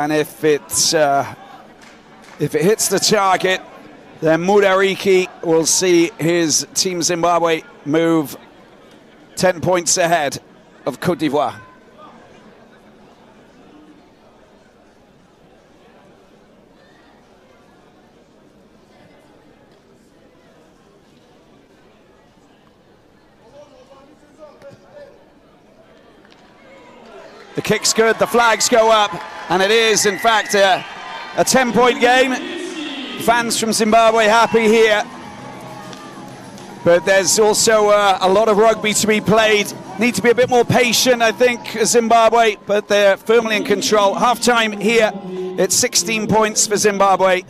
And if it uh, if it hits the target, then Mudariki will see his team Zimbabwe move 10 points ahead of Cote d'Ivoire. The kick's good, the flags go up, and it is, in fact, a, a 10 point game. Fans from Zimbabwe happy here. But there's also uh, a lot of rugby to be played. Need to be a bit more patient, I think, Zimbabwe, but they're firmly in control. Half time here, it's 16 points for Zimbabwe.